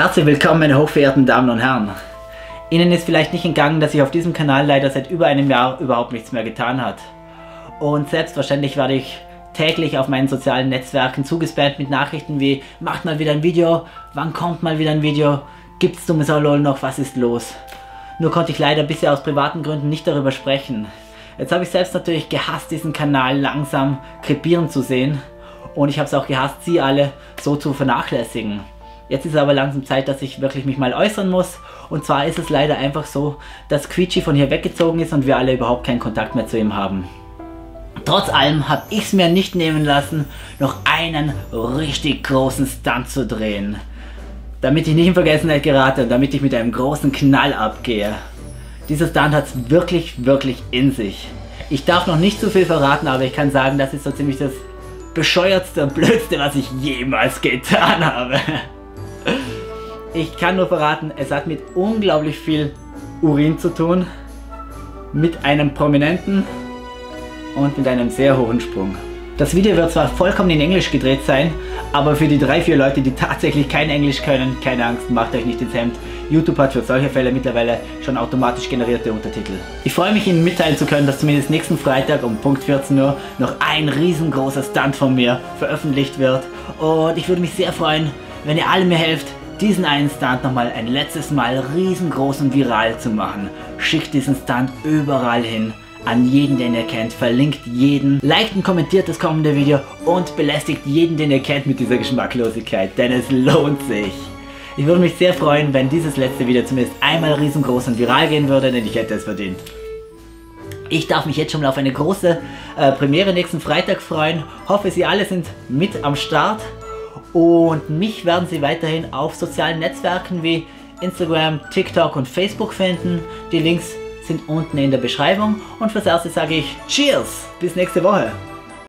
Herzlich willkommen, meine hochverehrten Damen und Herren. Ihnen ist vielleicht nicht entgangen, dass sich auf diesem Kanal leider seit über einem Jahr überhaupt nichts mehr getan hat. Und selbstverständlich werde ich täglich auf meinen sozialen Netzwerken zugespammt mit Nachrichten wie macht mal wieder ein Video, wann kommt mal wieder ein Video, gibt's dummes LOL noch, was ist los? Nur konnte ich leider bisher aus privaten Gründen nicht darüber sprechen. Jetzt habe ich selbst natürlich gehasst, diesen Kanal langsam krepieren zu sehen. Und ich habe es auch gehasst, sie alle so zu vernachlässigen. Jetzt ist aber langsam Zeit, dass ich wirklich mich mal äußern muss. Und zwar ist es leider einfach so, dass Quietschi von hier weggezogen ist und wir alle überhaupt keinen Kontakt mehr zu ihm haben. Trotz allem habe ich es mir nicht nehmen lassen, noch einen richtig großen Stunt zu drehen. Damit ich nicht in Vergessenheit gerate und damit ich mit einem großen Knall abgehe. Dieser Stunt hat es wirklich, wirklich in sich. Ich darf noch nicht zu viel verraten, aber ich kann sagen, das ist so ziemlich das bescheuertste und blödste, was ich jemals getan habe. Ich kann nur verraten, es hat mit unglaublich viel Urin zu tun, mit einem Prominenten und mit einem sehr hohen Sprung. Das Video wird zwar vollkommen in Englisch gedreht sein, aber für die drei, vier Leute, die tatsächlich kein Englisch können, keine Angst, macht euch nicht ins Hemd. YouTube hat für solche Fälle mittlerweile schon automatisch generierte Untertitel. Ich freue mich Ihnen mitteilen zu können, dass zumindest nächsten Freitag um Punkt 14 Uhr noch ein riesengroßer Stunt von mir veröffentlicht wird. Und ich würde mich sehr freuen, wenn ihr alle mir helft, diesen einen Stunt nochmal ein letztes Mal riesengroß und viral zu machen. Schickt diesen Stunt überall hin, an jeden, den ihr kennt, verlinkt jeden, liked und kommentiert das kommende Video und belästigt jeden, den ihr kennt mit dieser Geschmacklosigkeit, denn es lohnt sich. Ich würde mich sehr freuen, wenn dieses letzte Video zumindest einmal riesengroß und viral gehen würde, denn ich hätte es verdient. Ich darf mich jetzt schon mal auf eine große äh, Premiere nächsten Freitag freuen. Hoffe, Sie alle sind mit am Start. Und mich werden Sie weiterhin auf sozialen Netzwerken wie Instagram, TikTok und Facebook finden. Die Links sind unten in der Beschreibung. Und fürs Erste sage ich Cheers! Bis nächste Woche!